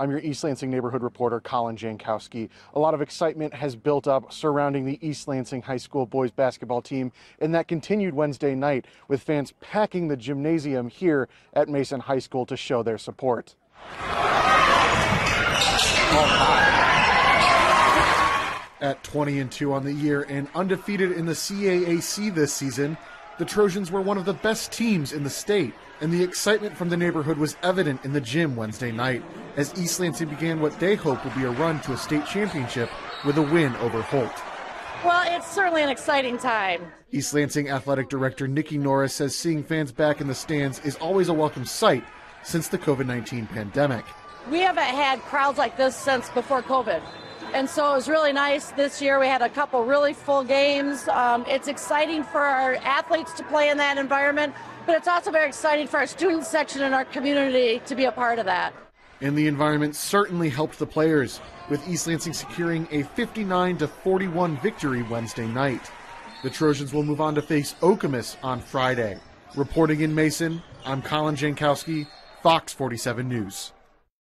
I'm your East Lansing neighborhood reporter, Colin Jankowski. A lot of excitement has built up surrounding the East Lansing High School boys basketball team, and that continued Wednesday night with fans packing the gymnasium here at Mason High School to show their support. At 20 and 2 on the year and undefeated in the CAAC this season, the Trojans were one of the best teams in the state, and the excitement from the neighborhood was evident in the gym Wednesday night as East Lansing began what they hope will be a run to a state championship with a win over Holt. Well, it's certainly an exciting time. East Lansing Athletic Director Nikki Norris says seeing fans back in the stands is always a welcome sight since the COVID 19 pandemic. We haven't had crowds like this since before COVID. And so it was really nice this year. We had a couple really full games. Um, it's exciting for our athletes to play in that environment, but it's also very exciting for our student section and our community to be a part of that. And the environment certainly helped the players, with East Lansing securing a 59 41 victory Wednesday night. The Trojans will move on to face Okemos on Friday. Reporting in Mason, I'm Colin Jankowski, Fox 47 News.